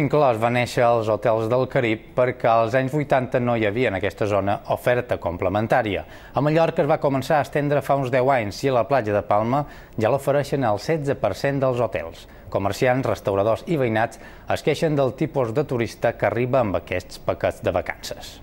Inclòs va néixer als hotels del Carib perquè als anys 80 no hi havia en aquesta zona oferta complementària. A Mallorca es va començar a estendre fa uns 10 anys i a la platja de Palma ja l'ofereixen el 16% dels hotels. Comerciants, restauradors i veïnats es queixen del tipus de turista que arriba amb aquests paquets de vacances.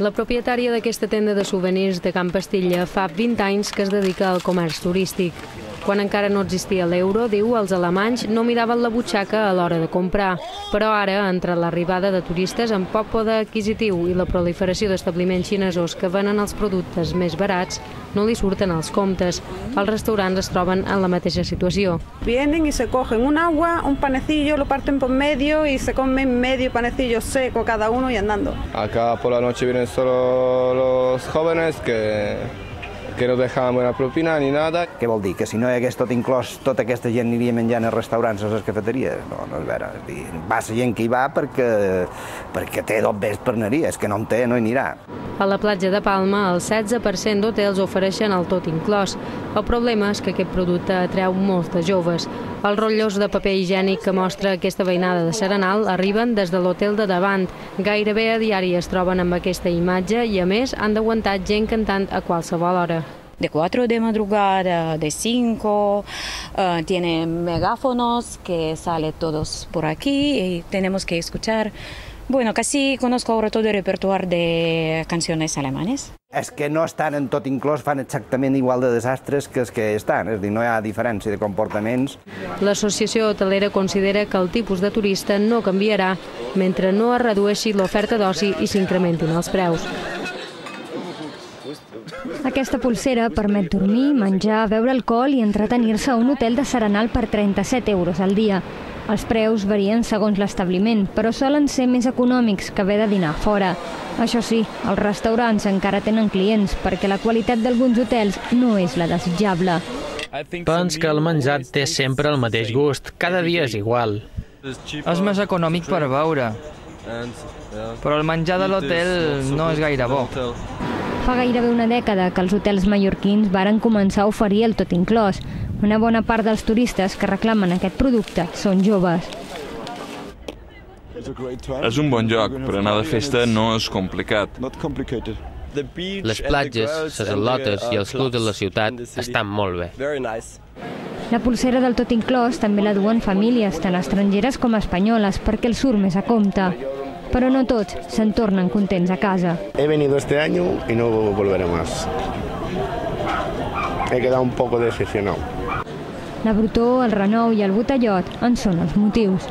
La propietària d'aquesta tenda de souvenirs de Can Pastilla fa 20 anys que es dedica al comerç turístic. Quan encara no existia l'euro, diu, els alemanys no miraven la butxaca a l'hora de comprar. Però ara, entre l'arribada de turistes amb poc poder adquisitiu i la proliferació d'establiments xinesos que venen els productes més barats, no li surten els comptes. Els restaurants es troben en la mateixa situació. Vienen y se cogen un agua, un panecillo, lo parten por medio y se comen medio panecillo seco cada uno y andando. Acá por la noche vienen solo los jóvenes que que no deixàvem una propina ni nada. Què vol dir? Que si no hi hagués tot inclòs, tota aquesta gent aniria menjant als restaurants o a les cafeteries? No, no és vera. És dir, va la gent que hi va perquè, perquè té dos bes per anar és que no en té, no hi anirà. A la platja de Palma, el 16% d'hotels ofereixen el tot inclòs. El problema és que aquest producte atreu molts de joves. Els rotllos de paper higiènic que mostra aquesta veïnada de Serenal arriben des de l'hotel de davant. Gairebé a diari es troben amb aquesta imatge i, a més, han d'aguantar gent cantant a qualsevol hora. de 4 de madrugada, de 5, uh, tiene megáfonos que sale todos por aquí y tenemos que escuchar. Bueno, casi conozco ahora todo el repertorio de canciones alemanes. És que no estan en tot inclòs, fan exactament igual de desastres que els que estan, és a dir, no hi ha diferència de comportaments. L'associació hotelera considera que el tipus de turista no canviarà mentre no es redueixi l'oferta d'oci i s'incrementin els preus. Aquesta pulsera permet dormir, menjar, beure alcohol i entretenir-se a un hotel de Serenal per 37 euros al dia. Els preus varien segons l'establiment, però solen ser més econòmics que haver de dinar fora. Això sí, els restaurants encara tenen clients perquè la qualitat d'alguns hotels no és la desitjable. Pens que el menjar té sempre el mateix gust, cada dia és igual. És més econòmic per beure, però el menjar de l'hotel no és gaire bo. Fa gairebé una dècada que els hotels mallorquins varen començar a oferir el tot inclòs. Una bona part dels turistes que reclamen aquest producte són joves. És un bon lloc, per anar de festa no és complicat. Les platges, les al·lotes i els clubs de la ciutat estan molt bé. La pulsera del tot inclòs també la duen famílies, tant estrangeres com espanyoles, perquè el surt més a compte. Pero no tots se'n tornen contents a casa. He venido este año y no volveré más. He quedado un poco decepcionado. La Brutó, el Renou i el Botellot en són els motius.